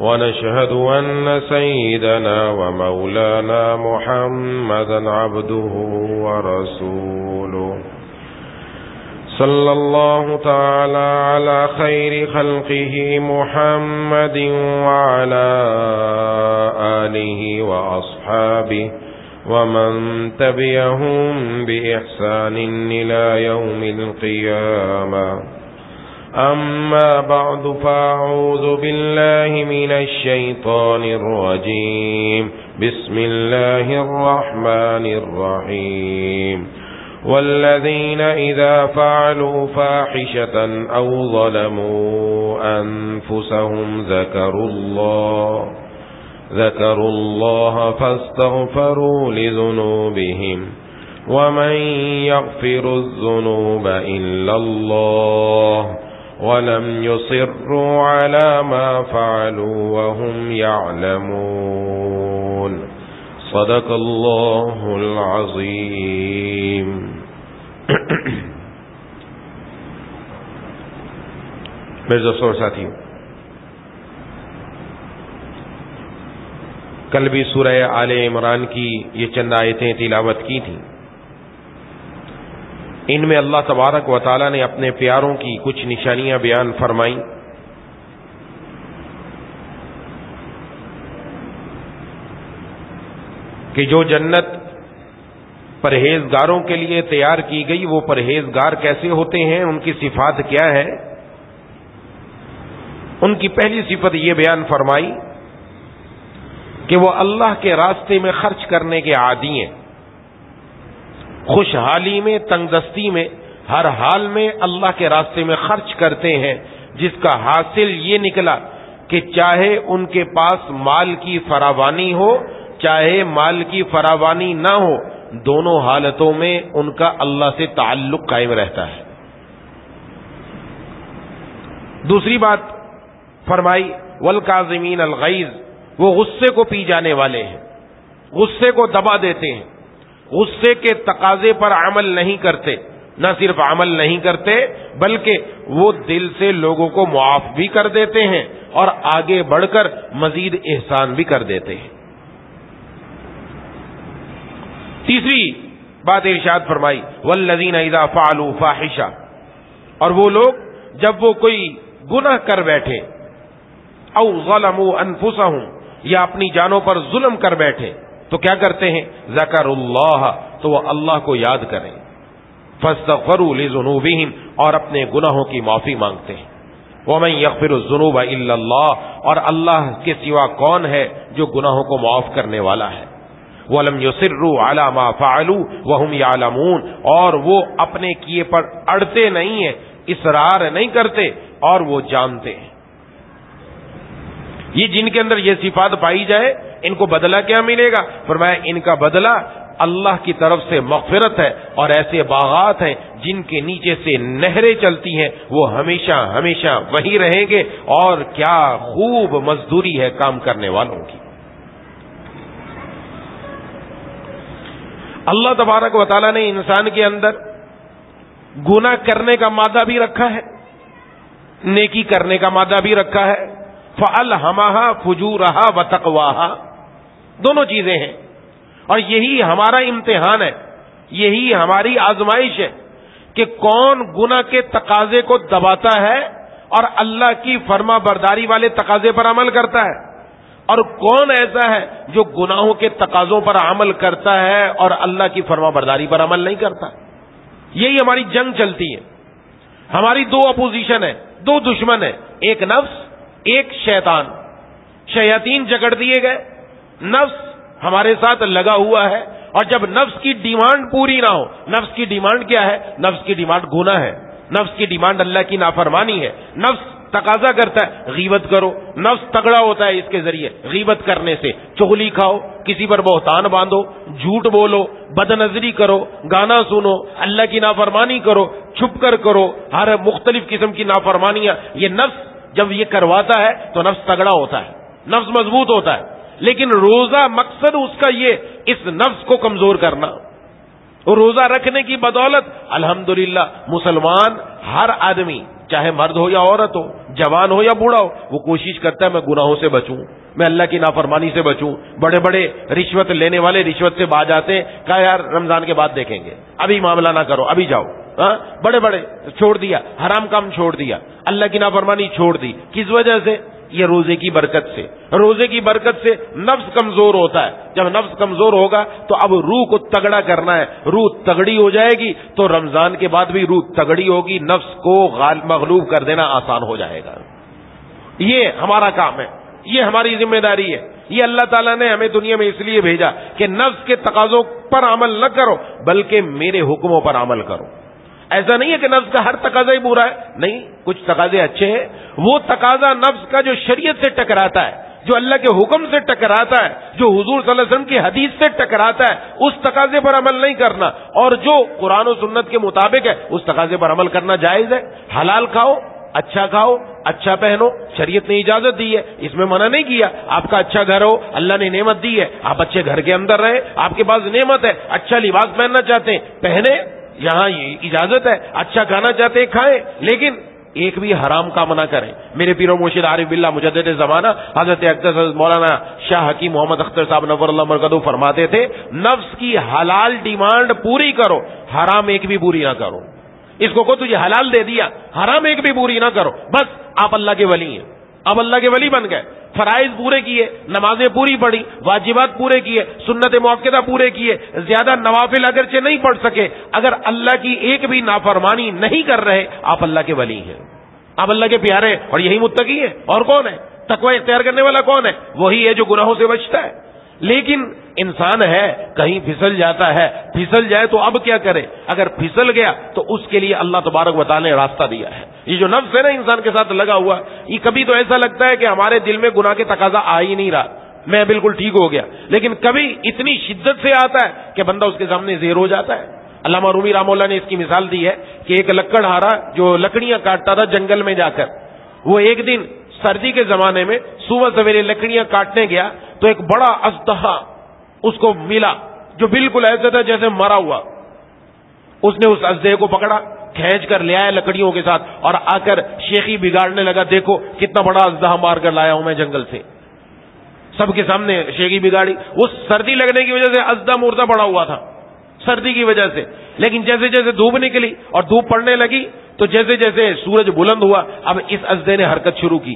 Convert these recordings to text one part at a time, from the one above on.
ونشهد أن سيدنا ومولانا محمدا عبده ورسوله. صلى الله تعالى على خير خلقه محمد وعلى آله وأصحابه ومن تبعهم بإحسان إلى يوم القيامة. أما بعد فأعوذ بالله من الشيطان الرجيم. بسم الله الرحمن الرحيم. والذين إذا فعلوا فاحشة أو ظلموا أنفسهم ذكروا الله ذكروا الله فاستغفروا لذنوبهم. ومن يغفر الذنوب إلا الله ولم يصروا على ما فعلوا وهم يعلمون صدق الله العظيم مرزا سور ساتھیوں، کل بھی سورہ آل عمران کی یہ چند آیتیں تلاوت کی تھیں۔ ان میں اللہ تبارک و تعالی نے اپنے پیاروں کی کچھ نشانیاں بیان فرمائیں۔ کہ جو جنت پرہیزگاروں کے لیے تیار کی گئی، وہ پرہیزگار کیسے ہوتے ہیں؟ ان کی صفات کیا ہے ان کی پہلی صفت یہ بیان فرمائی کہ وہ اللہ کے راستے میں خرچ کرنے کے عادی ہیں۔ خوشحالی میں تنگ دستی میں، ہر حال میں اللہ کے راستے میں خرچ کرتے ہیں، جس کا حاصل یہ نکلا کہ چاہے ان کے پاس مال کی فراوانی ہو، چاہے مال کی فراوانی نہ ہو، دونوں حالتوں میں ان کا اللہ سے تعلق قائم رہتا ہے۔ دوسری بات فرمائی ول کاظمین الغیز وہ غصے کو پی جانے والے ہیں، غصے کو دبا دیتے ہیں۔ غصے کے تقاضے پر عمل نہیں کرتے نہ صرف عمل نہیں کرتے بلکہ وہ دل سے لوگوں کو معاف بھی کر دیتے ہیں اور آگے بڑھ کر مزید احسان بھی کر دیتے ہیں۔ تیسری بات ارشاد فرمائی ولزین اذا فعلوا فاحشہ اور وہ لوگ جب وہ کوئی گناہ کر بیٹھے او ظلموا انفسهم یا اپنی جانوں پر ظلم کر بیٹھے تو کیا کرتے ہیں؟ ذکر اللہ تو وہ اللہ کو یاد کریں۔ فستغفروا لذنوبهم اور اپنے گناہوں کی معافی مانگتے ہیں۔ ومن يغفر الذنوب الا اللہ اور اللہ کے سوا کون ہے جو گناہوں کو معاف کرنے والا ہے؟ ولم يسروا على ما فعلوا، وهم يعلمون، اور وہ اپنے کیے پر اڑتے نہیں ہیں، اصرار نہیں کرتے، اور وہ جانتے ہیں۔ یہ جن کے اندر یہ صفات پائی جائے، ان کو بدلہ کیا ملے گا؟ فرمایا، ان کا بدلہ اللہ کی طرف سے مغفرت ہے اور ایسے باغات ہیں جن کے نیچے سے نہریں چلتی ہیں، وہ ہمیشہ ہمیشہ وہی رہیں گے اور کیا خوب مزدوری ہے کام کرنے والوں کی۔ اللہ تبارک و تعالیٰ نے انسان کے اندر گنا کرنے کا مادہ بھی رکھا ہے، نیکی کرنے کا مادہ بھی رکھا ہے فل ہما فجو رہا و تقواہا دونوں چیزیں ہیں۔ اور یہی ہمارا امتحان ہے۔ یہی ہماری آزمائش ہے کہ کون گنا کے تقاضے کو دباتا ہے اور اللہ کی فرما برداری والے تقاضے پر عمل کرتا ہے۔ اور کون ایسا ہے جو گناہوں کے تقاضوں پر عمل کرتا ہے اور اللہ کی فرما برداری پر عمل نہیں کرتا۔ یہی ہماری جنگ چلتی ہے۔ ہماری دو اپوزیشن ہے، دو دشمن ہے ایک نفس ایک شیطان شیاتین جگڑ دیے گئے، نفس ہمارے ساتھ لگا ہوا ہے، اور جب نفس کی ڈیمانڈ پوری نہ ہو، نفس کی ڈیمانڈ کیا ہے؟ نفس کی ڈیمانڈ گنا ہے، نفس کی ڈیمانڈ اللہ کی نافرمانی ہے، نفس تقاضا کرتا ہے، غیبت کرو، نفس تگڑا ہوتا ہے اس کے ذریعے، غیبت کرنے سے، چغلی کھاؤ، کسی پر بہتان باندھو، جھوٹ بولو بد نظری کرو، گانا سنو، اللہ کی نافرمانی کرو، چھپ کر کرو، ہر مختلف قسم کی نافرمانیاں، یہ نفس جب یہ کرواتا ہے تو نفس تگڑا ہوتا ہے، نفس مضبوط ہوتا ہے، لیکن روزہ مقصد اس کا یہ، اس نفس کو کمزور کرنا۔ اور روزہ رکھنے کی بدولت، الحمدللہ، مسلمان ہر آدمی، چاہے مرد ہو یا عورت ہو، جوان ہو یا بوڑھا ہو، وہ کوشش کرتا ہے میں گناہوں سے بچوں، میں اللہ کی نافرمانی سے بچوں۔ بڑے بڑے رشوت لینے والے رشوت سے باز آتے ہیں، کہا یار رمضان کے بعد دیکھیں گے، ابھی معاملہ نہ کرو، ابھی جاؤ۔ ہاں؟ بڑے بڑے، چھوڑ دیا، حرام کام چھوڑ دیا۔ اللہ کی نافرمانی چھوڑ دی۔ کس وجہ سے؟ یہ روزے کی برکت سے۔ روزے کی برکت سے نفس کمزور ہوتا ہے۔ جب نفس کمزور ہوگا تو اب روح کو تگڑا کرنا ہے۔ روح تگڑی ہو جائے گی تو رمضان کے بعد بھی روح تگڑی ہوگی۔ نفس کو غالب مغلوب کر دینا آسان ہو جائے گا۔ یہ ہمارا کام ہے۔ یہ ہماری ذمہ داری ہے۔ یہ اللہ تعالیٰ نے ہمیں دنیا میں اس لیے بھیجا کہ نفس کے تقاضوں پر عمل نہ کرو، بلکہ میرے حکموں پر عمل کرو۔ ایسا نہیں ہے کہ نفس کا ہر تقاضا ہی برا ہے۔ نہیں، کچھ تقاضے اچھے ہیں۔ وہ تقاضا نفس کا جو شریعت سے ٹکراتا ہے، جو اللہ کے حکم سے ٹکراتا ہے، جو حضور صلی اللہ علیہ وسلم کی حدیث سے ٹکراتا ہے، اس تقاضے پر عمل نہیں کرنا۔ اور جو قرآن و سنت کے مطابق ہے، اس تقاضے پر عمل کرنا جائز ہے۔ حلال کھاؤ اچھا کھاؤ اچھا پہنو۔ شریعت نے اجازت دی ہے، اس میں منع نہیں کیا۔ آپ کا اچھا گھر ہو، اللہ نے نعمت دی ہے۔ آپ اچھے گھر کے اندر رہے آپ کے پاس نعمت ہے اچھا لباس پہننا چاہتے ہیں، پہنے۔ یہاں یہ اجازت ہے اچھا کھانا چاہتے ہیں، کھائیں، لیکن ایک بھی حرام کام نہ کریں۔ میرے پیرو مرشد عارف بلّہ مجدد زمانہ، حضرت اختر مولانا شاہ حکیم محمد اختر صاحب نور اللہ مرکدو فرماتے تھے، نفس کی حلال ڈیمانڈ پوری کرو، حرام ایک بھی پوری نہ کرو۔ اس کو کو تجھے حلال دے دیا، حرام ایک بھی پوری نہ کرو۔ بس، آپ اللہ کے ولی ہیں۔ اب اللہ کے ولی بن گئے۔ فرائض پورے کیے، نمازیں پوری پڑی واجبات پورے کیے، سنت موقع پورے کیے، زیادہ نوافل اگرچہ نہیں پڑھ سکے، اگر اللہ کی ایک بھی نافرمانی نہیں کر رہے، آپ اللہ کے ولی ہیں۔ آپ اللہ کے پیارے اور یہی متقی ہے اور کون ہے؟ تقوی اختیار کرنے والا کون ہے؟ وہی ہے جو گناہوں سے بچتا ہے۔ لیکن انسان ہے، کہیں پھسل جاتا ہے، پھسل جائے تو اب کیا کرے؟ اگر پھسل گیا تو اس کے لیے اللہ تبارک بتانے راستہ دیا ہے۔ یہ جو نفس ہے نا انسان کے ساتھ لگا ہوا، یہ کبھی تو ایسا لگتا ہے کہ ہمارے دل میں گناہ کے تقاضا آ ہی نہیں رہا۔ میں بالکل ٹھیک ہو گیا۔ لیکن کبھی اتنی شدت سے آتا ہے کہ بندہ اس کے سامنے زیر ہو جاتا ہے۔ علامہ رومی رام اللہ نے اس کی مثال دی ہے کہ ایک لکڑ ہارا جو لکڑیاں کاٹتا تھا جنگل میں جا کر، وہ ایک دن سردی کے زمانے میں صبح سویرے لکڑیاں کاٹنے گیا تو ایک بڑا ازدہا اس کو ملا جو بالکل ایسا تھا جیسے مرا ہوا۔ اس نے اس ازدے کو پکڑا، کھینچ کر لے آیا لکڑیوں کے ساتھ اور آ کر شیخی بگاڑنے لگا، دیکھو کتنا بڑا ازدہ مار کر لایا ہوں میں جنگل سے۔ سب کے سامنے شیخی بگاڑی۔ اس سردی لگنے کی وجہ سے ازدہ مردہ پڑا ہوا تھا۔ سردی کی وجہ سے۔ لیکن جیسے جیسے دھوپ نکلی اور دھوپ پڑنے لگی، تو جیسے جیسے سورج بلند ہوا، اب اس ازدے نے حرکت شروع کی۔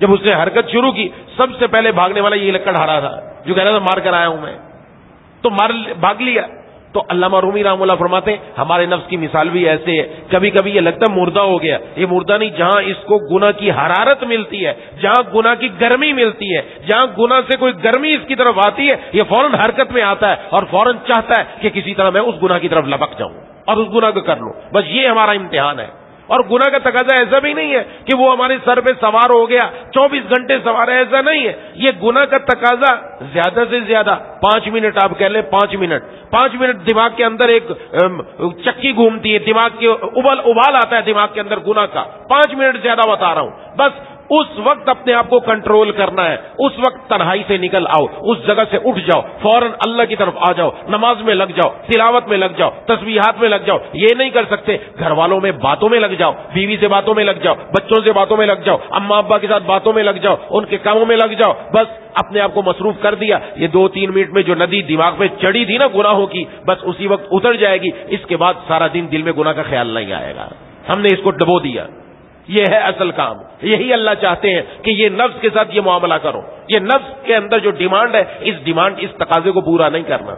جب اس نے حرکت شروع کی، سب سے پہلے بھاگنے والا یہ لکڑ ہارا تھا، جو کہہ رہا تھا، مار کر آیا ہوں میں۔ تو مار، بھاگ لیا۔ تو علامہ رومی رام اللہ فرماتے ہمارے نفس کی مثال بھی ایسے ہے۔ کبھی کبھی یہ لگتا ہے مردہ ہو گیا۔ یہ مردہ نہیں، جہاں اس کو گنا کی حرارت ملتی ہے، جہاں گنا کی گرمی ملتی ہے، جہاں گنا سے کوئی گرمی اس کی طرف آتی ہے، یہ فوراً حرکت میں آتا ہے اور فوراً چاہتا ہے کہ کسی طرح میں اس گنا کی طرف لپک جاؤں اور اس گنا کو کر لوں۔ بس یہ ہمارا امتحان ہے۔ اور گنا کا تقاضا ایسا بھی نہیں ہے کہ وہ ہمارے سر پہ سوار ہو گیا، چوبیس گھنٹے سوار ہے، ایسا نہیں ہے۔ یہ گنا کا تقاضا زیادہ سے زیادہ پانچ منٹ آپ کہہ لیں پانچ منٹ۔ پانچ منٹ دماغ کے اندر ایک چکی گھومتی ہے، دماغ کے ابال ابال آتا ہے دماغ کے اندر گنا کا۔ پانچ منٹ زیادہ بتا رہا ہوں۔ بس اس وقت اپنے آپ کو کنٹرول کرنا ہے۔ اس وقت تنہائی سے نکل آؤ۔ اس جگہ سے اٹھ جاؤ۔ فوراً اللہ کی طرف آ جاؤ۔ نماز میں لگ جاؤ۔ تلاوت میں لگ جاؤ۔ تصویرات میں لگ جاؤ۔ یہ نہیں کر سکتے۔ گھر والوں میں باتوں میں لگ جاؤ۔ بیوی سے باتوں میں لگ جاؤ۔ بچوں سے باتوں میں لگ جاؤ۔ اما ابا کے ساتھ باتوں میں لگ جاؤ۔ ان کے کاموں میں لگ جاؤ۔ بس اپنے آپ کو مصروف کر دیا۔ یہ دو تین منٹ میں جو ندی دماغ میں چڑھی تھی نا گناہوں کی، بس اسی وقت اتر جائے گی۔ اس کے بعد سارا دن دل میں گناہ کا خیال نہیں آئے گا۔ ہم نے اس کو ڈبو دیا۔ یہ ہے اصل کام۔ یہی اللہ چاہتے ہیں کہ یہ نفس کے ساتھ یہ معاملہ کرو۔ یہ نفس کے اندر جو ڈیمانڈ ہے، اس ڈیمانڈ، اس تقاضے کو پورا نہیں کرنا۔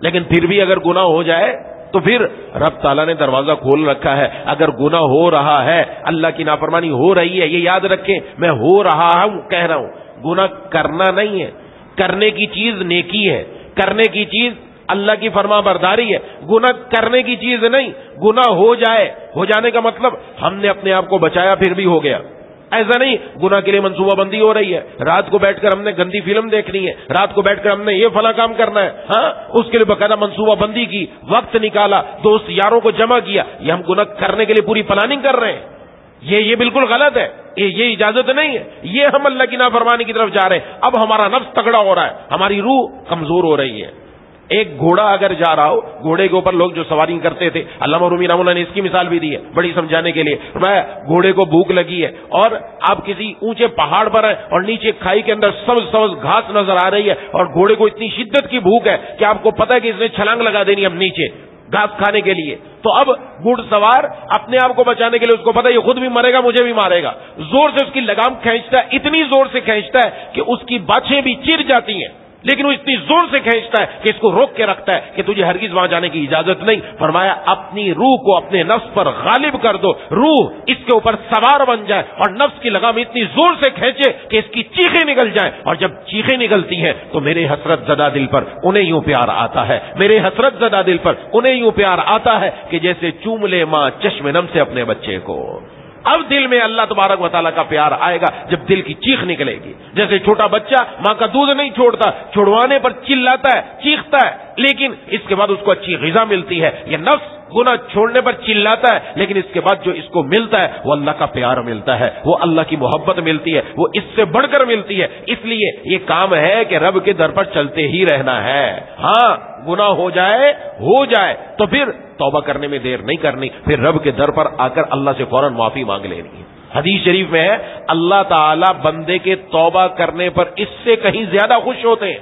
لیکن پھر بھی اگر گنا ہو جائے، تو پھر رب تعالیٰ نے دروازہ کھول رکھا ہے۔ اگر گنا ہو رہا ہے، اللہ کی نافرمانی ہو رہی ہے، یہ یاد رکھیں، میں ہو رہا ہوں، کہہ رہا ہوں۔ گنا کرنا نہیں ہے۔ کرنے کی چیز نیکی ہے۔ کرنے کی چیز اللہ کی فرما برداری ہے۔ گنا کرنے کی چیز نہیں۔ گنا ہو جائے۔ ہو جانے کا مطلب ہم نے اپنے آپ کو بچایا، پھر بھی ہو گیا۔ ایسا نہیں گنا کے لیے منصوبہ بندی ہو رہی ہے۔ رات کو بیٹھ کر ہم نے گندی فلم دیکھنی ہے۔ رات کو بیٹھ کر ہم نے یہ فلاں کام کرنا ہے۔ ہاں اس کے لیے باقاعدہ منصوبہ بندی کی، وقت نکالا، دوست یاروں کو جمع کیا۔ یہ ہم گنا کرنے کے لیے پوری پلاننگ کر رہے ہیں۔ یہ یہ بالکل غلط ہے۔ یہ اجازت نہیں ہے۔ یہ ہم اللہ کی نافرمانی کی طرف جا رہے ہیں۔ اب ہمارا نفس تگڑا ہو رہا ہے۔ ہماری روح کمزور ہو رہی ہے۔ ایک گھوڑا اگر جا رہا ہو، گھوڑے کے اوپر لوگ جو سواری کرتے تھے اللہ رومی رام اللہ نے اس کی مثال بھی دی ہے، بڑی سمجھانے کے لیے۔ میں گھوڑے کو بھوک لگی ہے اور آپ کسی اونچے پہاڑ پر ہیں اور نیچے کھائی کے اندر سبز سبز گھاس نظر آ رہی ہے اور گھوڑے کو اتنی شدت کی بھوک ہے کہ آپ کو پتا ہے کہ اس نے چھلانگ لگا دینی اب نیچے گھاس کھانے کے لیے۔ تو اب گڑ سوار اپنے آپ کو بچانے کے لیے اس کو پتا یہ خود بھی مرے گا، مجھے بھی مارے گا۔ زور سے اس کی لگام کھینچتا ہے، اتنی زور سے کھینچتا ہے کہ اس کی باچھیں بھی چر جاتی ہیں۔ لیکن وہ اتنی زور سے کھینچتا ہے کہ اس کو روک کے رکھتا ہے کہ تجھے ہرگز وہاں جانے کی اجازت نہیں۔ فرمایا، اپنی روح کو اپنے نفس پر غالب کر دو۔ روح اس کے اوپر سوار بن جائے اور نفس کی لگام اتنی زور سے کھینچے کہ اس کی چیخیں نکل جائیں۔ اور جب چیخیں نکلتی ہیں تو میرے حسرت زدہ دل پر انہیں یوں پیار آتا ہے۔ میرے حسرت زدہ دل پر انہیں یوں پیار آتا ہے کہ جیسے چوم لے ماں چشم نم سے اپنے بچے کو۔ اب دل میں اللہ تبارک و تعالیٰ کا پیار آئے گا جب دل کی چیخ نکلے گی۔ جیسے چھوٹا بچہ ماں کا دودھ نہیں چھوڑتا، چھوڑوانے پر چلاتا ہے، چیختا ہے، لیکن اس کے بعد اس کو اچھی غذا ملتی ہے۔ یہ نفس گنا چھوڑنے پر چلاتا ہے، لیکن اس کے بعد جو اس کو ملتا ہے، وہ اللہ کا پیار ملتا ہے، وہ اللہ کی محبت ملتی ہے، وہ اس سے بڑھ کر ملتی ہے۔ اس لیے یہ کام ہے کہ رب کے در پر چلتے ہی رہنا ہے۔ ہاں گنا ہو جائے ہو جائے، تو پھر توبہ کرنے میں دیر نہیں کرنی، پھر رب کے در پر آ کر اللہ سے فوراً معافی مانگ لینی ہے۔ حدیث شریف میں ہے، اللہ تعالی بندے کے توبہ کرنے پر اس سے کہیں زیادہ خوش ہوتے ہیں۔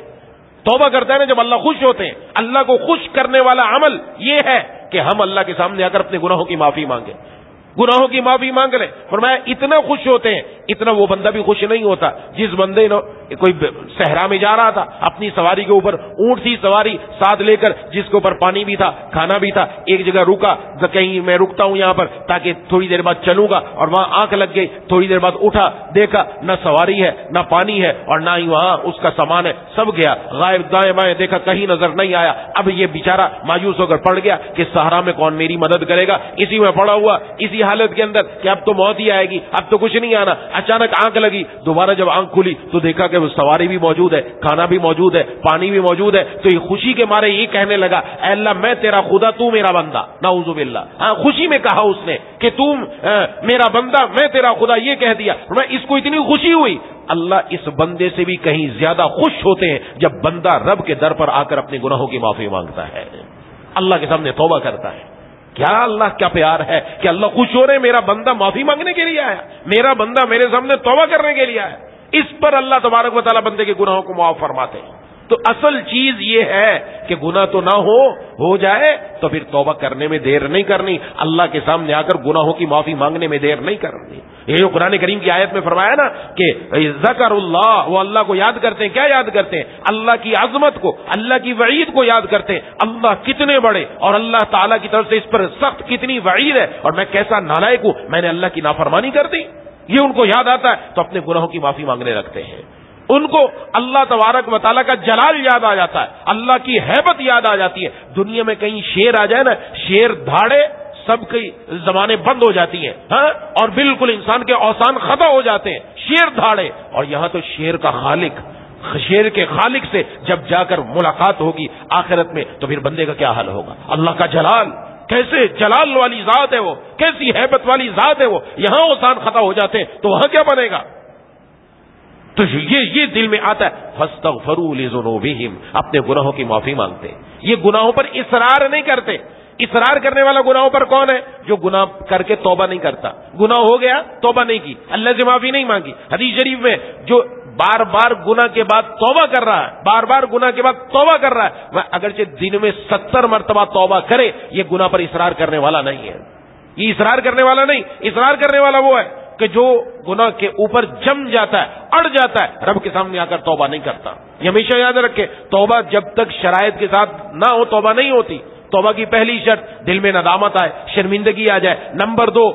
توبہ کرتے ہیں نا جب اللہ خوش ہوتے ہیں۔ اللہ کو خوش کرنے والا عمل یہ ہے کہ ہم اللہ کے سامنے آ کر اپنے گناہوں کی معافی مانگیں۔ گناہوں کی معافی مانگ لیں۔ فرمایا، اتنا خوش ہوتے ہیں، اتنا وہ بندہ بھی خوش نہیں ہوتا جس بندے نے کوئی صحرا میں جا رہا تھا، اپنی سواری کے اوپر اونٹ تھی، سواری ساتھ لے کر، جس کے اوپر پانی بھی تھا، کھانا بھی تھا، ایک جگہ رکا کہیں میں رکتا ہوں یہاں پر، تاکہ تھوڑی دیر بعد چلوں گا، اور وہاں آنکھ لگ گئی، تھوڑی دیر بعد اٹھا، دیکھا، نہ سواری ہے، نہ پانی ہے، اور نہ ہی وہاں اس کا سامان ہے، سب گیا، غائب، دائیں بائیں، دیکھا، کہیں نظر نہیں آیا۔ اب یہ بےچارا مایوس ہو کر پڑ گیا کہ سہارا میں کون میری مدد کرے گا۔ اسی میں پڑا ہوا، اسی حالت کے اندر کہ اب تو موت ہی آئے گی، اب تو کچھ نہیں آنا۔ اچانک آنکھ لگی، دوبارہ جب آنکھ کھلی تو دیکھا کہ وہ سواری بھی موجود ہے، کھانا بھی موجود ہے، پانی بھی موجود ہے، تو یہ خوشی کے مارے یہ کہنے لگا، اے اللہ میں تیرا خدا، تو میرا بندہ، نعوذ باللہ۔ ہاں خوشی میں کہا اس نے کہ تم میرا بندہ، میں تیرا خدا، یہ کہہ دیا۔ میں اس کو اتنی خوشی ہوئی۔ اللہ اس بندے سے بھی کہیں زیادہ خوش ہوتے ہیں جب بندہ رب کے در پر آ کر اپنے گناہوں کی معافی مانگتا ہے۔ اللہ کے سامنے توبہ کرتا ہے۔ کیا اللہ کیا پیار ہے کہ اللہ خوش ہو رہے میرا بندہ معافی مانگنے کے لیے آیا، میرا بندہ میرے سامنے توبہ کرنے کے لیے آیا۔ اس پر اللہ تبارک و تعالیٰ بندے کے گناہوں کو معاف فرماتے ہیں۔ تو اصل چیز یہ ہے کہ گنا تو نہ ہو ہو جائے تو پھر توبہ کرنے میں دیر نہیں کرنی۔ اللہ کے سامنے آ کر گناہوں کی معافی مانگنے میں دیر نہیں کرنی۔ یہ جو قرآن کریم کی آیت میں فرمایا نا کہ ذکر اللہ، وہ اللہ کو یاد کرتے ہیں۔ کیا یاد کرتے ہیں؟ اللہ کی عظمت کو، اللہ کی وعید کو یاد کرتے ہیں۔ اللہ کتنے بڑے اور اللہ تعالیٰ کی طرف سے اس پر سخت کتنی وعید ہے۔ اور میں کیسا نالائک ہوں؟ میں نے اللہ کی نافرمانی کر دی۔ یہ ان کو یاد آتا ہے تو اپنے گناہوں کی معافی مانگنے رکھتے ہیں۔ ان کو اللہ تبارک و تعالیٰ کا جلال یاد آ جاتا ہے، اللہ کی حیبت یاد آ جاتی ہے۔ دنیا میں کہیں شیر آ جائے نا، شیر دھاڑے سب کی زمانے بند ہو جاتی ہیں ہاں؟ اور بالکل انسان کے اوسان ختم ہو جاتے ہیں، شیر دھاڑے۔ اور یہاں تو شیر کا خالق، شیر کے خالق سے جب جا کر ملاقات ہوگی آخرت میں تو پھر بندے کا کیا حل ہوگا؟ اللہ کا جلال۔ کیسے جلال والی ذات ہے وہ؟ کیسی حیبت والی ذات ہے وہ؟ یہاں اوسان ختم ہو جاتے ہیں، تو وہاں کیا بنے گا؟ تو یہ یہ دل میں آتا ہے فسط اپنے گناہوں کی معافی مانگتے یہ گناہوں پر اصرار نہیں کرتے۔ اصرار کرنے والا گناہوں پر کون ہے؟ جو گناہ کر کے توبہ نہیں کرتا۔ گناہ ہو گیا، توبہ نہیں کی۔ اللہ سے معافی نہیں مانگی۔ حدیث شریف میں جو بار بار گنا کے بعد توبہ کر رہا ہے، بار بار گنا کے بعد توبہ کر رہا ہے۔ وہ اگرچہ دن میں ستر مرتبہ توبہ کرے، یہ گنا پر اصرار کرنے والا نہیں ہے۔ یہ اصرار کرنے والا نہیں، اصرار کرنے والا وہ ہے کہ جو گنا کے اوپر جم جاتا ہے، اڑ جاتا ہے، رب کے سامنے آ کر توبہ نہیں کرتا۔ یہ ہمیشہ یاد رکھے، توبہ جب تک شرائط کے ساتھ نہ ہو، توبہ نہیں ہوتی۔ توبہ کی پہلی شرط، دل میں ندامت آئے، شرمندگی آ جائے۔ نمبر دو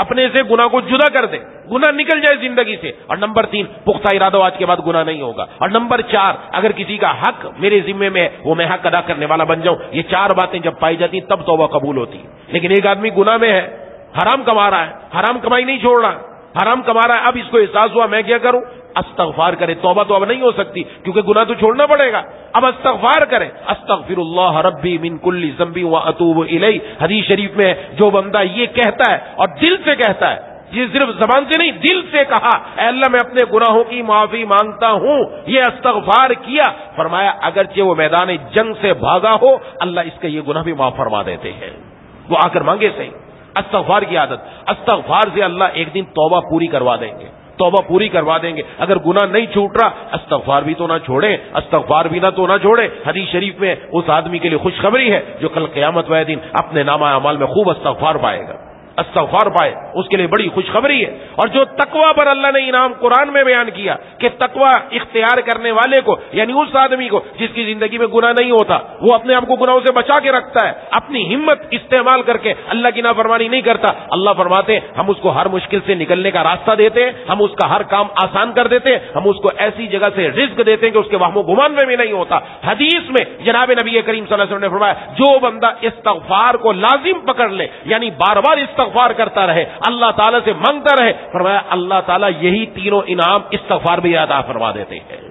اپنے سے گنا کو جدا کر دے گنا نکل جائے زندگی سے۔ اور نمبر تین، پختہ ارادہ آج کے بعد گنا نہیں ہوگا۔ اور نمبر چار، اگر کسی کا حق میرے ذمے میں وہ میں حق ادا کرنے والا بن جاؤں۔ یہ چار باتیں جب پائی جاتی تب توبہ قبول ہوتی ہے لیکن ایک آدمی گنا میں ہے، حرام کما رہا ہے، حرام کمائی نہیں چھوڑ رہا، حرام کما رہا ہے، اب اس کو احساس ہوا، میں کیا کروں؟ استغفار کرے، توبہ تو اب نہیں ہو سکتی، کیونکہ گناہ تو چھوڑنا پڑے گا۔ اب استغفار کرے استغفر اللہ ربی من کل زمبی و اطوب الی حدیث شریف میں جو بندہ یہ کہتا ہے اور دل سے کہتا ہے، یہ صرف زبان سے نہیں، دل سے کہا، اے اللہ میں اپنے گناہوں کی معافی مانگتا ہوں، یہ استغفار کیا۔ فرمایا، اگرچہ وہ میدان جنگ سے بھاگا ہو، اللہ اس کا یہ گناہ بھی معاف فرما دیتے ہیں۔ وہ آ کر مانگے صحیح۔ استغفار کی عادت۔ استغفار سے اللہ ایک دن توبہ پوری کروا دیں گے۔ توبہ پوری کروا دیں گے۔ اگر گنا نہیں چھوٹ رہا، استغفار بھی تو نہ چھوڑیں، استغفار بھی نہ تو نہ چھوڑے حدیث شریف میں اس آدمی کے لیے خوشخبری ہے جو کل قیامت وائے دن اپنے نامہ اعمال میں خوب استغفار پائے گا۔ استغفار پائے، اس کے لیے بڑی خوشخبری ہے۔ اور جو تقوا پر اللہ نے انعام قرآن میں بیان کیا کہ تقوا اختیار کرنے والے کو یعنی اس آدمی کو جس کی زندگی میں گناہ نہیں ہوتا، وہ اپنے آپ کو گناہوں سے بچا کے رکھتا ہے۔ اپنی ہمت استعمال کر کے اللہ کی نافرمانی نہیں کرتا۔ اللہ فرماتے ہم اس کو ہر مشکل سے نکلنے کا راستہ دیتے ہیں، ہم اس کا ہر کام آسان کر دیتے ہیں، ہم اس کو ایسی جگہ سے رزق دیتے ہیں کہ اس کے واہم و گمان میں بھی نہیں ہوتا۔ حدیث میں جناب نبی کریم صلی اللہ علیہ وسلم نے فرمایا، جو بندہ استغفار کو لازم پکڑ لے یعنی بار بار استغفار استغفار کرتا رہے، اللہ تعالیٰ سے مانگتا رہے، فرمایا، اللہ تعالیٰ یہی تینوں انعام استغفار بھی ادا فرما دیتے ہیں۔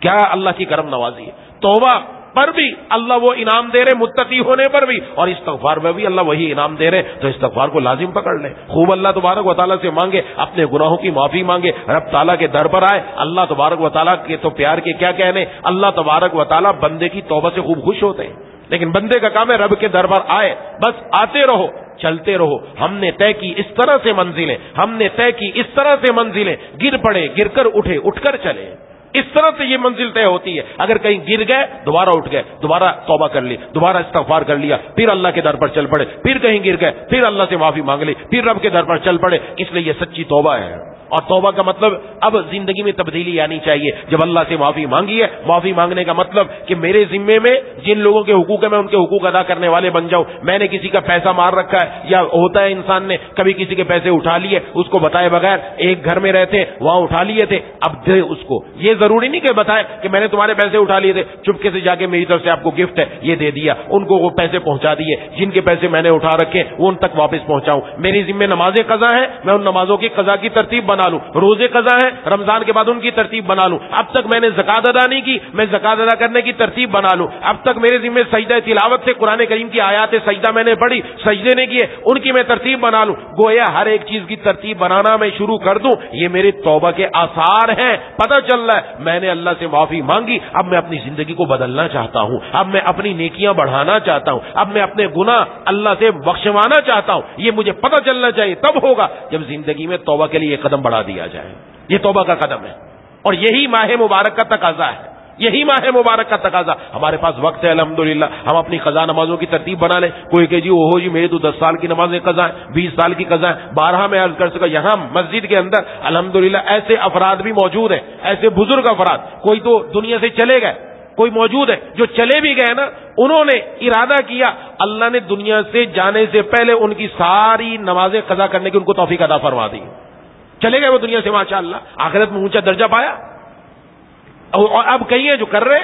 کیا اللہ کی کرم نوازی ہے؟ توبہ پر بھی اللہ وہ انعام دے رہے، متقی ہونے پر بھی، اور استغفار میں بھی اللہ وہی انعام دے رہے، تو استغفار کو لازم پکڑ لیں۔ خوب اللہ تبارک و تعالیٰ سے مانگے، اپنے گناہوں کی معافی مانگے، رب تعالیٰ کے در پر آئے، اللہ تبارک و تعالیٰ کے تو پیار کے کیا کہنے؟ اللہ تبارک و تعالیٰ بندے کی توبہ سے خوب خوش ہوتے ہیں۔ لیکن بندے کا کام ہے رب کے دربار آئے، بس آتے رہو۔ چلتے رہو۔ ہم نے طے کی اس طرح سے منزلیں، ہم نے طے کی اس طرح سے منزلیں۔ گر پڑے، گر کر اٹھے، اٹھ کر چلے۔ اس طرح سے یہ منزل طے ہوتی ہے۔ اگر کہیں گر گئے، دوبارہ اٹھ گئے، دوبارہ توبہ کر لی، دوبارہ استغفار کر لیا، پھر اللہ کے در پر چل پڑے، پھر کہیں گر گئے، پھر اللہ سے معافی مانگ لی، پھر رب کے در پر چل پڑے، اس لیے یہ سچی توبہ ہے۔ اور توبہ کا مطلب اب زندگی میں تبدیلی آنی چاہیے۔ جب اللہ سے معافی مانگی ہے، معافی مانگنے کا مطلب کہ میرے ذمے میں جن لوگوں کے حقوق ہے میں ان کے حقوق ادا کرنے والے بن جاؤں۔ میں نے کسی کا پیسہ مار رکھا ہے یا ہوتا ہے انسان نے کبھی کسی کے پیسے اٹھا لیے، اس کو بتائے بغیر ایک گھر میں رہتے، وہاں اٹھا لیے تھے، اب دے اس کو۔ یہ ضروری نہیں کہ بتائے کہ میں نے تمہارے پیسے اٹھا لیے تھے، چپکے سے جا کے میری طرف سے آپ کو گفٹ ہے، یہ دے دیا، ان کو وہ پیسے پہنچا دیے، جن کے پیسے میں نے اٹھا رکھے، وہ ان تک واپس پہنچاؤں۔ میری ذمہ نمازیں قضا ہے، میں ان نمازوں کی قضا کی ترتیب بنا لوں۔ روزے قضا ہے رمضان کے بعد ان کی ترتیب بنا لوں۔ اب تک میں نے زکات ادا نہیں کی، میں زکات ادا کرنے کی ترتیب بنا لوں۔ اب تک میرے ذمہ سجدہ تلاوت سے، قرآن کریم کی آیات سجدہ میں نے پڑھی، سجدے نے کیے، ان کی میں ترتیب بنا لوں۔ گویا ہر ایک چیز کی ترتیب بنانا میں شروع کر دوں، یہ میرے توبہ کے آثار ہیں، پتہ چل رہا ہے۔ میں نے اللہ سے معافی مانگی، اب میں اپنی زندگی کو بدلنا چاہتا ہوں، اب میں اپنی نیکیاں بڑھانا چاہتا ہوں، اب میں اپنے گنا اللہ سے بخشوانا چاہتا ہوں، یہ مجھے پتہ چلنا چاہیے، تب ہوگا جب زندگی میں توبہ کے لیے قدم بڑھا دیا جائے۔ یہ توبہ کا قدم ہے۔ اور یہی ماہ مبارک کا تقاضا ہے۔ یہی ماہ مبارک کا تقاضا۔ ہمارے پاس وقت ہے، الحمدللہ۔ ہم اپنی قضا نمازوں کی ترتیب بنا لیں۔ کوئی کہ جی وہ جی میرے تو دس سال کی نمازیں قضا ہیں بیس سال کی قضا ہے۔ بارہ میں عرض کر سکا، یہاں مسجد کے اندر الحمدللہ ایسے افراد بھی موجود ہیں، ایسے بزرگ افراد۔ کوئی تو دنیا سے چلے گئے، کوئی موجود ہے۔ جو چلے بھی گئے نا، انہوں نے ارادہ کیا، اللہ نے دنیا سے جانے سے پہلے ان کی ساری نمازیں قضا کرنے کی ان کو توفیق ادا فرما دی۔ چلے گئے وہ دنیا سے ماشاء اللہ آخرت میں اونچا درجہ پایا۔ اور اب کہیے جو کر رہے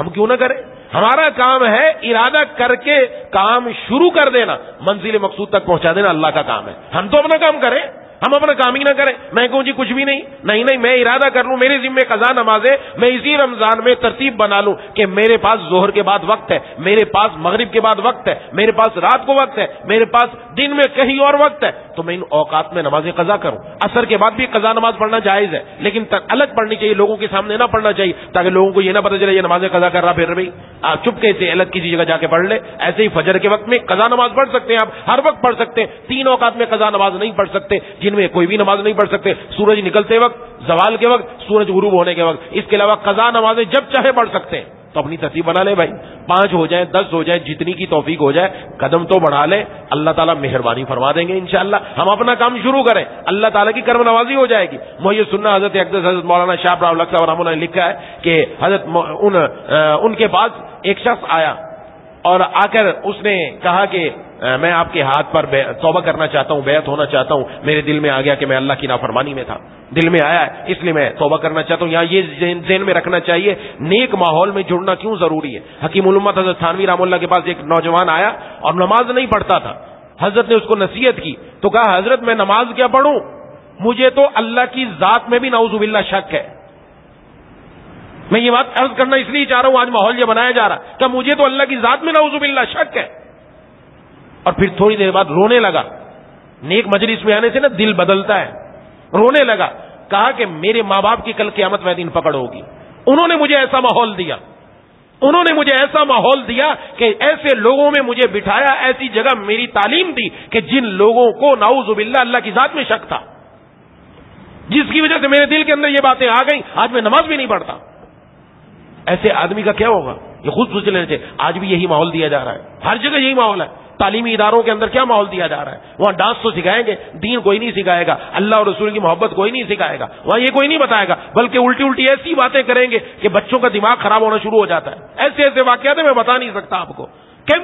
ہم کیوں نہ کریں؟ ہمارا کام ہے ارادہ کر کے کام شروع کر دینا، منزل مقصود تک پہنچا دینا اللہ کا کام ہے۔ ہم تو اپنا کام کریں۔ ہم اپنا کام ہی نہ کریں۔ میں کہوں جی کچھ بھی نہیں۔ نہیں نہیں، میں ارادہ کر لوں، میرے ذمہ قضا نماز ہے۔ میں اسی رمضان میں ترتیب بنا لوں کہ میرے پاس زہر کے بعد وقت ہے، میرے پاس مغرب کے بعد وقت ہے، میرے پاس رات کو وقت ہے، میرے پاس دن میں کہیں اور وقت ہے۔ تو میں ان اوقات میں نماز قضا کروں۔ اثر کے بعد بھی قضا نماز پڑھنا جائز ہے، لیکن الگ پڑھنی چاہیے، لوگوں کے سامنے نہ پڑھنا چاہیے، تاکہ لوگوں کو یہ نہ پتا چلے یہ نماز قضا کر رہا پھر بھائی آپ چپ کے سے الگ کسی جگہ جا کے پڑھ لے ایسے ہی فجر کے وقت میں قضا نماز پڑھ سکتے ہیں آپ، ہر وقت پڑھ سکتے ہیں۔ تین اوقات میں قضا نماز نہیں پڑھ سکتے۔ جی جن میں کوئی بھی نماز نہیں پڑھ سکتے۔ سورج نکلتے وقت زوال کے وقت سورج غروب ہونے کے وقت۔ اس کے علاوہ قضا نمازیں جب چاہے پڑھ سکتے ہیں۔ تو اپنی ترتیب بنا لے بھائی۔ پانچ ہو جائیں دس ہو جائے جتنی کی توفیق ہو جائے قدم تو بڑھا لے۔ اللہ تعالیٰ مہربانی فرما دیں گے انشاءاللہ۔ ہم اپنا کام شروع کریں۔ اللہ تعالیٰ کی کرم نوازی ہو جائے گی۔ مجھے سننا حضرت اقدس حضرت مولانا شاہ راؤ لکھا رحمۃ نے لکھا ہے کہ حضرت ان, ان کے پاس ایک شخص آیا۔ اور آ کر اس نے کہا کہ میں آپ کے ہاتھ پر توبہ کرنا چاہتا ہوں، بیعت ہونا چاہتا ہوں۔ میرے دل میں آ گیا کہ میں اللہ کی نافرمانی میں تھا۔ دل میں آیا ہے اس لیے میں توبہ کرنا چاہتا ہوں۔ یہاں یہ ذہن میں رکھنا چاہیے، نیک ماحول میں جڑنا کیوں ضروری ہے؟ حکیم علمت حضرت تھانوی رام اللہ کے پاس ایک نوجوان آیا اور نماز نہیں پڑھتا تھا۔ حضرت نے اس کو نصیحت کی، تو کہا، حضرت میں نماز کیا پڑھوں؟ مجھے تو اللہ کی ذات میں بھی نعوذ باللہ شک ہے۔ میں یہ بات عرض کرنا اس لیے چاہ رہا ہوں، آج ماحول یہ بنایا جا رہا کہ مجھے تو اللہ کی ذات میں نعوذ باللہ شک ہے۔ اور پھر تھوڑی دیر بعد رونے لگا۔ نیک مجلس میں آنے سے نا دل بدلتا ہے۔ رونے لگا۔ کہا کہ میرے ماں باپ کی کل قیامت میں دن پکڑ ہوگی۔ انہوں نے مجھے ایسا ماحول دیا۔ انہوں نے مجھے ایسا ماحول دیا کہ ایسے لوگوں میں مجھے بٹھایا، ایسی جگہ میری تعلیم دی کہ جن لوگوں کو ناؤز باللہ اللہ کی ذات میں شک تھا۔ جس کی وجہ سے میرے دل کے اندر یہ باتیں آ گئیں، آج میں نماز بھی نہیں پڑھتا۔ ایسے آدمی کا کیا ہوگا؟ یہ خود سوچ لینا چاہیے۔ آج بھی یہی ماحول دیا جا رہا ہے۔ ہر جگہ یہی ماحول ہے۔ تعلیمی اداروں کے اندر کیا ماحول دیا جا رہا ہے؟ وہاں ڈانس تو سکھائیں گے۔ دین کوئی نہیں سکھائے گا۔ اللہ اور رسول کی محبت کوئی نہیں سکھائے گا۔ وہاں یہ کوئی نہیں بتائے گا۔ بلکہ الٹی الٹی ایسی باتیں کریں گے کہ بچوں کا دماغ خراب ہونا شروع ہو جاتا ہے۔ ایسے ایسے واقعات میں بتا نہیں سکتا آپ کو۔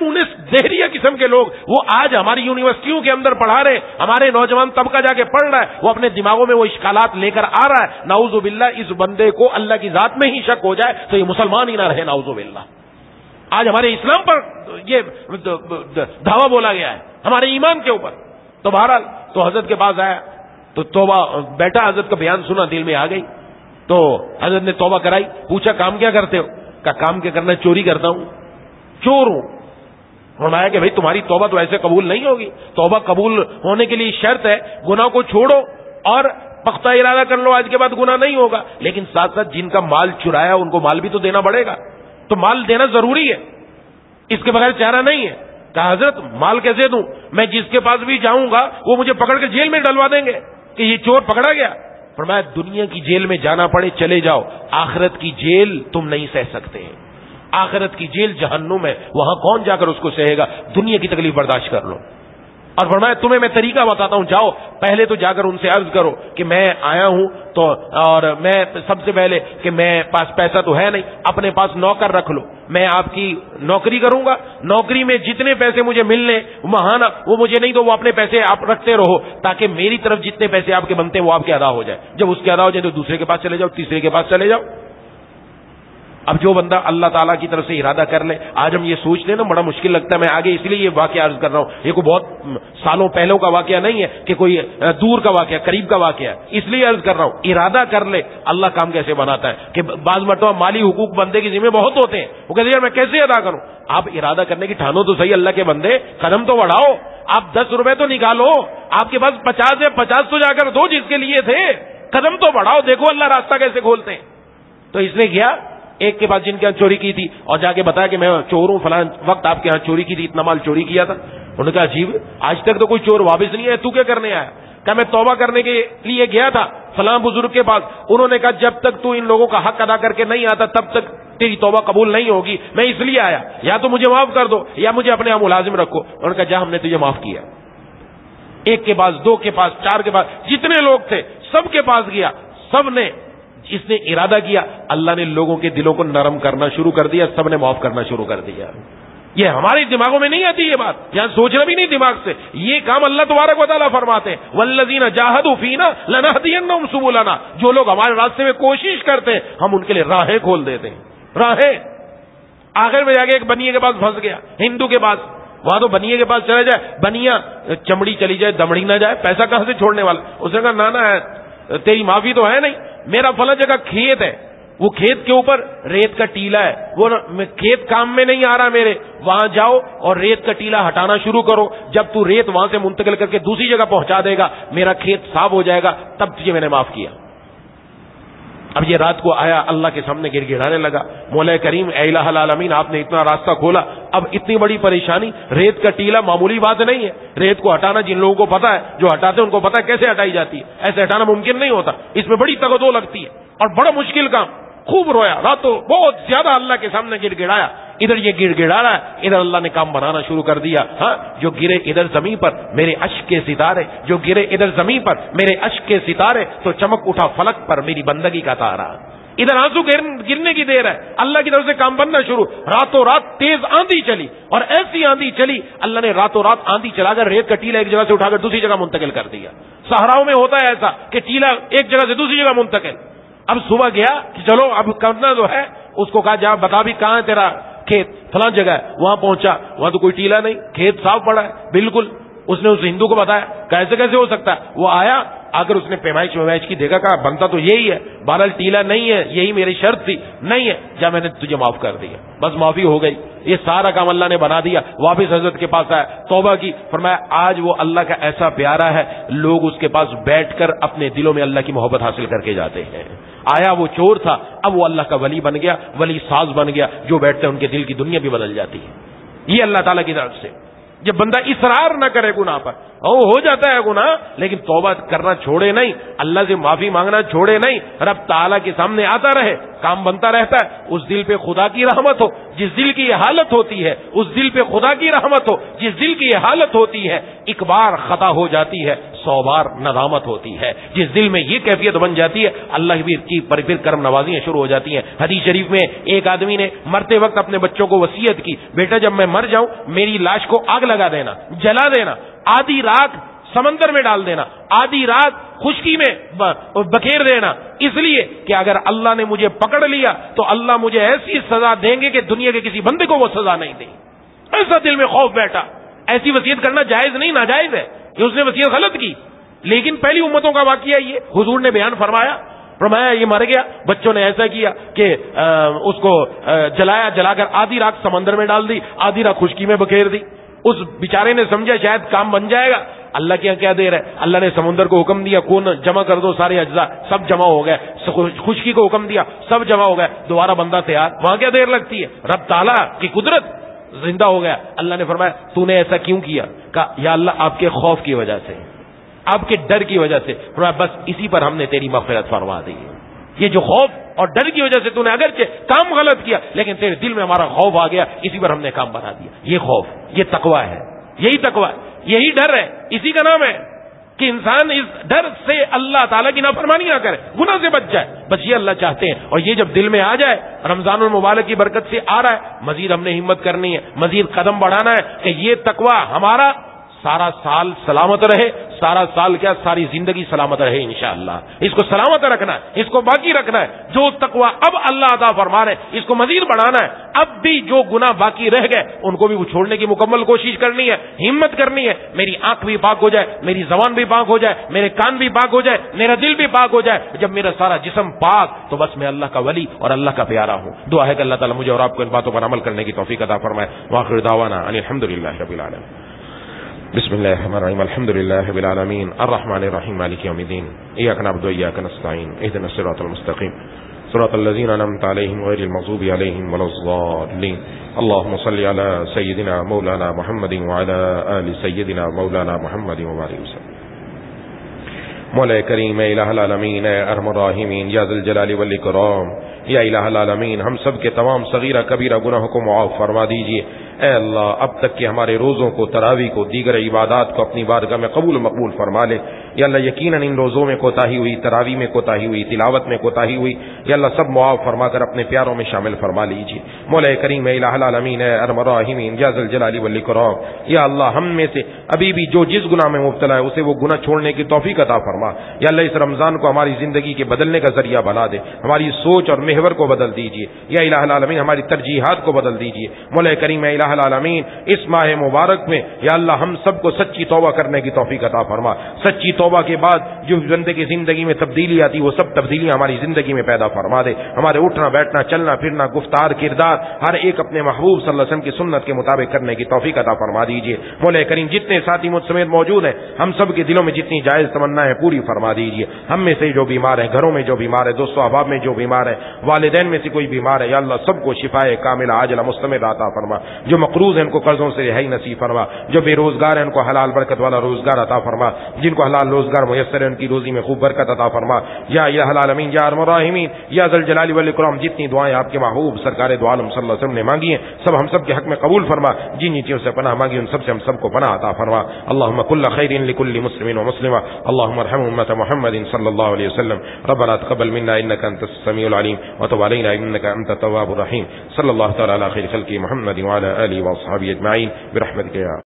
انیس دہریہ قسم کے لوگ، وہ آج ہماری یونیورسٹیوں کے اندر پڑھا رہے ہمارے نوجوان طبقہ جا کے پڑھ رہا ہے، وہ اپنے دماغوں میں وہ اشکالات لے کر آ رہا ہے۔ ناؤز باللہ، اس بندے کو اللہ کی ذات میں ہی شک ہو جائے تو یہ مسلمان ہی نہ رہے ناؤز باللہ۔ آج ہمارے اسلام پر یہ دھاوا بولا گیا ہے، ہمارے ایمان کے اوپر۔ تو بہرحال، تو حضرت کے پاس آیا، تو توبہ، بیٹا حضرت کا بیان سنا، دل میں آ گئی۔ تو حضرت نے توبہ کرائی، پوچھا، کام کیا کرتے ہو؟ کا کام کیا کرنا، چوری کرتا ہوں۔ چور ہوں۔ فرمایا کہ بھائی تمہاری توبہ تو ایسے قبول نہیں ہوگی۔ توبہ قبول ہونے کے لیے شرط ہے گنا کو چھوڑو اور پختہ ارادہ کر لو، آج کے بعد گنا نہیں ہوگا۔ لیکن ساتھ ساتھ جن کا مال چرایا، ان کو مال بھی تو دینا پڑے گا۔ تو مال دینا ضروری ہے۔ اس کے بغیر چارہ نہیں ہے۔ کہا، حضرت، مال کیسے دوں؟ میں جس کے پاس بھی جاؤں گا، وہ مجھے پکڑ کے جیل میں ڈلوا دیں گے کہ یہ چور پکڑا گیا۔ فرمایا، دنیا کی جیل میں جانا پڑے، چلے جاؤ۔ آخرت کی جیل تم نہیں سہ سکتے۔ آخرت کی جیل جہنم ہے، وہاں کون جا کر اس کو سہے گا؟ دنیا کی تکلیف برداشت کر لو۔ اور فرمایا، تمہیں میں طریقہ بتاتا ہوں، جاؤ، پہلے تو جا کر ان سے عرض کرو کہ میں آیا ہوں تو، اور میں سب سے پہلے کہ میں پاس پیسہ تو ہے نہیں، اپنے پاس نوکر رکھ لو۔ میں آپ کی نوکری کروں گا۔ نوکری میں جتنے پیسے مجھے ملنے مہانا وہ مجھے نہیں تو وہ اپنے پیسے آپ رکھتے رہو، تاکہ میری طرف جتنے پیسے آپ کے بنتے ہیں، وہ آپ کے ادا ہو جائے جب اس کے ادا ہو جائے تو دوسرے کے پاس چلے جاؤ، تیسرے کے پاس چلے جاؤ۔ اب جو بندہ اللہ تعالیٰ کی طرف سے ارادہ کر لے، آج ہم یہ سوچ لیں نا، بڑا مشکل لگتا ہے، میں آگے اس لیے یہ واقعہ عرض کر رہا ہوں۔ یہ کوئی بہت سالوں پہلوں کا واقعہ نہیں ہے کہ کوئی دور کا واقعہ، قریب کا واقعہ ہے۔ اس لیے عرض کر رہا ہوں، ارادہ کر لے، اللہ کام کیسے بناتا ہے؟ کہ بعض مرتبہ مالی حقوق بندے کی ذمہ بہت ہوتے ہیں۔ وہ کہتے ہیں میں کیسے ادا کروں؟ آپ ارادہ کرنے کی ٹھانو تو صحیح اللہ کے بندے، قدم تو بڑھاؤ۔ آپ دس روپے تو نکالو۔ آپ کے پاس پچاس یا پچاس تو جا کر دو جس کے لیے تھے۔ قدم تو بڑھاؤ، دیکھو اللہ راستہ کیسے کھولتے ہیں۔ تو اس نے کیا؟ ایک کے بعد جن کے یہاں چوری کی تھی، اور جا کے بتایا کہ میں چور ہوں، فلاں وقت آپ کے یہاں چوری کی تھی، اتنا مال چوری کیا تھا۔ انہوں نے کہا، عجیب، آج تک تو کوئی چور واپس نہیں آیا، تو کیا کرنے آیا؟ کیا میں توبہ کرنے کے لیے گیا تھا، فلاں بزرگ کے پاس۔ انہوں نے کہا، جب تک تو ان لوگوں کا حق ادا کر کے نہیں آتا، تب تک تیری توبہ قبول نہیں ہوگی، میں اس لیے آیا۔ یا تو مجھے معاف کر دو، یا مجھے اپنے یہاں ملازم رکھو۔ انہوں نے کہا، جا، ہم نے تجھے معاف کیا۔ ایک کے پاس، دو کے پاس، چار کے پاس، جتنے لوگ تھے، سب کے پاس گیا۔ سب نے جس نے ارادہ کیا، اللہ نے لوگوں کے دلوں کو نرم کرنا شروع کر دیا، سب نے معاف کرنا شروع کر دیا۔ یہ ہمارے دماغوں میں نہیں آتی یہ بات، یہاں سوچنا بھی نہیں دماغ سے۔ یہ کام اللہ تبارک و تعالیٰ فرماتے ہیں۔ ولزین جاہد فینا لنا دین سبو لانا جو لوگ ہمارے راستے میں کوشش کرتے ہیں، ہم ان کے لیے راہیں کھول دیتے ہیں۔ راہیں۔ آخر میں جا کے ایک بنیے کے پاس پھنس گیا، ہندو کے پاس۔ وہاں تو بنیے کے پاس چلے جائے بنیا چمڑی چلی جائے، دمڑی نہ جائے، پیسہ کہاں سے چھوڑنے والا؟ اس نے کہا، نانا ہے تیری معافی تو ہے نہیں۔ میرا فلاں جگہ کھیت ہے۔ وہ کھیت کے اوپر ریت کا ٹیلا ہے۔ وہ کھیت کام میں نہیں آ رہا میرے۔ وہاں جاؤ اور ریت کا ٹیلا ہٹانا شروع کرو۔ جب تو ریت وہاں سے منتقل کر کے دوسری جگہ پہنچا دے گا، میرا کھیت صاف ہو جائے گا۔ تب تجھے میں نے معاف کیا۔ اب یہ رات کو آیا، اللہ کے سامنے گر گرانے لگا۔ مولا کریم الہ العالمین، آپ نے اتنا راستہ کھولا۔ اب اتنی بڑی پریشانی، ریت کا ٹیلا معمولی بات نہیں ہے۔ ریت کو ہٹانا جن لوگوں کو پتا ہے، جو ہٹاتے ہیں ان کو پتا ہے کیسے ہٹائی جاتی ہے۔ ایسے ہٹانا ممکن نہیں ہوتا۔ اس میں بڑی تگدو لگتی ہے اور بڑا مشکل کام۔ خوب رویا۔ راتوں بہت زیادہ اللہ کے سامنے گر گڑایا ادھر یہ گر گڑا رہا ہے، ادھر اللہ نے کام بنانا شروع کر دیا۔ ہاں جو گرے ادھر زمین پر، میرے اشک کے ستارے۔ جو گرے ادھر زمین پر، میرے اشک کے ستارے۔ تو چمک اٹھا فلک پر، میری بندگی کا تارا۔ ادھر آنسو گرنے کی دیر ہے۔ اللہ کی طرف سے کام بننا شروع۔ راتوں رات تیز آندھی چلی۔ اور ایسی آندھی چلی، اللہ نے راتوں رات آندھی چلا کر ریت کا ٹیلا ایک جگہ سے اٹھا کر دوسری جگہ منتقل کر دیا۔ سہاراؤں میں ہوتا ہے ایسا کہ ٹیلا ایک جگہ سے دوسری جگہ منتقل۔ اب صبح گیا کہ چلو، اب کرنا جو ہے۔ اس کو کہا، جا، بتا بھی کہاں ہے تیرا کھیت، فلاں جگہ ہے، وہاں پہنچا، وہاں تو کوئی ٹیلا نہیں، کھیت صاف پڑا ہے، بالکل، اس نے اس ہندو کو بتایا، کیسے کیسے ہو سکتا ہے؟ وہ آیا اگر اس نے پیمائش ویمائش کی دیکھا کہا، بنتا تو یہی ہے بارل ٹیلا نہیں ہے، یہی میری شرط تھی، نہیں ہے، جب میں نے تجھے معاف کر دیا۔ بس معافی ہو گئی۔ یہ سارا کام اللہ نے بنا دیا۔ واپس حضرت کے پاس آیا، توبہ کی، فرمایا، آج وہ اللہ کا ایسا پیارا ہے، لوگ اس کے پاس بیٹھ کر اپنے دلوں میں اللہ کی محبت حاصل کر کے جاتے ہیں۔ آیا وہ چور تھا، اب وہ اللہ کا ولی بن گیا، ولی ساز بن گیا، جو بیٹھتے ہیں ان کے دل کی دنیا بھی بدل جاتی ہے۔ یہ اللہ تعالیٰ کی طرف سے۔ جب بندہ اصرار نہ کرے گناہ پر او ہو جاتا ہے گناہ، لیکن توبہ کرنا چھوڑے نہیں، اللہ سے معافی مانگنا چھوڑے نہیں، رب تعالیٰ کے سامنے آتا رہے، کام بنتا رہتا ہے، اس دل پہ خدا کی رحمت ہو، جس دل کی یہ حالت ہوتی ہے، اس دل پہ خدا کی رحمت ہو، جس دل کی یہ حالت ہوتی ہے، ایک بار خطا ہو جاتی ہے، سو بار ندامت ہوتی ہے، جس دل میں یہ کیفیت بن جاتی ہے، اللہ کی پر پھر کرم نوازیاں شروع ہو جاتی ہیں۔ حدیث شریف میں ایک آدمی نے مرتے وقت اپنے بچوں کو وسیعت کی، بیٹا جب میں مر جاؤں، میری لاش کو آگ لگا دینا، جلا دینا آدھی رات سمندر میں ڈال دینا، آدھی رات خشکی میں بکھیر دینا۔ اس لیے کہ اگر اللہ نے مجھے پکڑ لیا تو اللہ مجھے ایسی سزا دیں گے کہ دنیا کے کسی بندے کو وہ سزا نہیں دیں ایسا دل میں خوف بیٹھا۔ ایسی وصیت کرنا جائز نہیں، ناجائز ہے کہ اس نے وصیت غلط کی۔ لیکن پہلی امتوں کا واقعہ یہ حضور نے بیان فرمایا فرمایا یہ مر گیا، بچوں نے ایسا کیا کہ اس کو جلایا، جلا کر آدھی رات سمندر میں ڈال دی، آدھی رات خشکی میں بکھیر دی۔ اس بیچارے نے سمجھا شاید کام بن جائے گا۔ اللہ کیا کیا دیر ہے؟ اللہ نے سمندر کو حکم دیا کون جمع کر دو سارے اجزاء، سب جمع ہو گئے۔ خشکی کو حکم دیا، سب جمع ہو گئے۔ دوبارہ بندہ تیار، وہاں کیا دیر لگتی ہے؟ رب تعالیٰ کی قدرت زندہ ہو گیا۔ اللہ نے فرمایا، تو نے ایسا کیوں کیا؟ کہا، یا اللہ، آپ کے خوف کی وجہ سے، آپ کے ڈر کی وجہ سے۔ فرمایا، بس اسی پر ہم نے تیری مغفرت فرما دی۔ ہے یہ جو خوف اور ڈر کی وجہ سے تو نے اگرچہ کام غلط کیا، لیکن تیرے دل میں ہمارا خوف آ گیا، اسی پر ہم نے کام بنا دیا۔ یہ خوف، یہ تقوا ہے، یہی تقوا ہے یہی ڈر ہے، اسی کا نام ہے کہ انسان اس ڈر سے اللہ تعالیٰ کی نافرمانی نہ کرے، گناہ سے بچ جائے۔ بس یہ اللہ چاہتے ہیں۔ اور یہ جب دل میں آ جائے، رمضان المبارک کی برکت سے آ رہا ہے، مزید ہم نے ہمت کرنی ہے، مزید قدم بڑھانا ہے کہ یہ تقوا ہمارا سارا سال سلامت رہے۔ سارا سال کیا ساری زندگی سلامت رہے انشاءاللہ۔ اس کو سلامت رکھنا ہے، اس کو باقی رکھنا ہے۔ جو تقوا اب اللہ عطا فرما رہے اس کو مزید بڑھانا ہے۔ اب بھی جو گنا باقی رہ گئے، ان کو بھی وہ چھوڑنے کی مکمل کوشش کرنی ہے، ہمت کرنی ہے۔ میری آنکھ بھی پاک ہو جائے، میری زبان بھی پاک ہو جائے، میرے کان بھی پاک ہو جائے، میرا دل بھی پاک ہو جائے۔ جب میرا سارا جسم پاک، تو بس میں اللہ کا ولی اور اللہ کا پیارا ہوں۔ دعا ہے کہ اللہ تعالیٰ مجھے اور آپ کو ان باتوں پر عمل کرنے کی توفیق عطا فرمائے۔ واخر دعوانا الحمد للہ رب العالمین۔ بسم الله الرحمن الرحيم الحمد لله رب العالمين الرحمن الرحيم مالك يوم الدين اياك نعبد واياك نستعين اهدنا الصراط المستقيم صراط الذين انعمت عليهم غير المغضوب عليهم ولا الضالين اللهم صل على سيدنا مولانا محمد وعلى ال سيدنا مولانا محمد وبارك وسلم. مولا کریم، اے الہ العالمین، اے ارحم الراحمین، یا ذل جلال والاکرام. یا الہ العالمین، ہم سب کے تمام صغیرہ کبیرہ گناہوں کو معاف فرما دیجیے. اے اللہ، اب تک کے ہمارے روزوں کو، تراوی کو، دیگر عبادات کو اپنی بارگاہ میں قبول مقبول فرما لے۔ یا اللہ، یقیناً ان روزوں میں کوتاہی ہوئی، تراوی میں کوتاہی ہوئی، تلاوت میں کوتاہی ہوئی۔ یا اللہ، سب معاف فرما کر اپنے پیاروں میں شامل فرما لیجیے۔ مولا کریم الہ العالمین ارم الراحمین، یا ذل جلالی والاکرام یا اللہ، ہم میں سے ابھی بھی جو جس گناہ میں مبتلا ہے، اسے وہ گناہ چھوڑنے کی توفیق عطا فرما۔ یا اللہ، اس رمضان کو ہماری زندگی کے بدلنے کا ذریعہ بنا دے۔ ہماری سوچ اور محور کو بدل دیجیے۔ یا الہ العالمین، ہماری ترجیحات کو بدل دیجیے۔ مولا کریم الہ العالمین، اس ماہ مبارک میں، یا اللہ ہم سب کو سچی توبہ کرنے کی توفیق عطا فرما۔ سچی توبہ کے بعد جو بندے کی زندگی میں تبدیلی آتی، وہ سب تبدیلیاں ہماری زندگی میں پیدا فرما دے۔ ہمارے اٹھنا، بیٹھنا، چلنا، پھرنا، گفتار، کردار، ہر ایک اپنے محبوب صلی اللہ علیہ وسلم کی سنت کے مطابق کرنے کی توفیق عطا فرما دیجیے مولا کریم، جتنے ساتھی مجھ سمیت موجود ہیں، ہم سب کے دلوں میں جتنی جائز تمنا ہے پوری فرما دیجیے ہم میں سے جو بیمار ہیں، گھروں میں جو بیمار ہے دوستوں احباب میں جو بیمار ہے والدین میں سے کوئی بیمار ہے، یا اللہ سب کو شفا کامل عاجل مستمر عطا فرما۔ جو مقروض ہیں ان کو قرضوں سے رہائی نصیب فرما، جو بے روزگار ہیں ان کو حلال برکت والا روزگار عطا فرما، جن کو حلال روزگار میسر ہے ان کی روزی میں خوب برکت عطا فرما۔ یا یا حلال امین یا ارمراہمین یا ذل جلالی والاکرام جتنی دعائیں آپ کے محبوب سرکار دو عالم صلی اللہ علیہ وسلم نے مانگی ہیں، سب ہم سب کے حق میں قبول فرما۔ جن نیتوں سے پناہ مانگی، ان سب سے ہم سب کو پناہ عطا فرما۔ اللهم كل خير لكل مسلم ومسلمة اللهم ارحم امه محمد صلى الله عليه وسلم۔ ربنا تقبل منا انك انت السميع العليم وتب علينا انك انت التواب الرحيم صلى الله تعالى على خير خلق محمد وعلى آله وأصحابه أجمعين برحمتك يا رب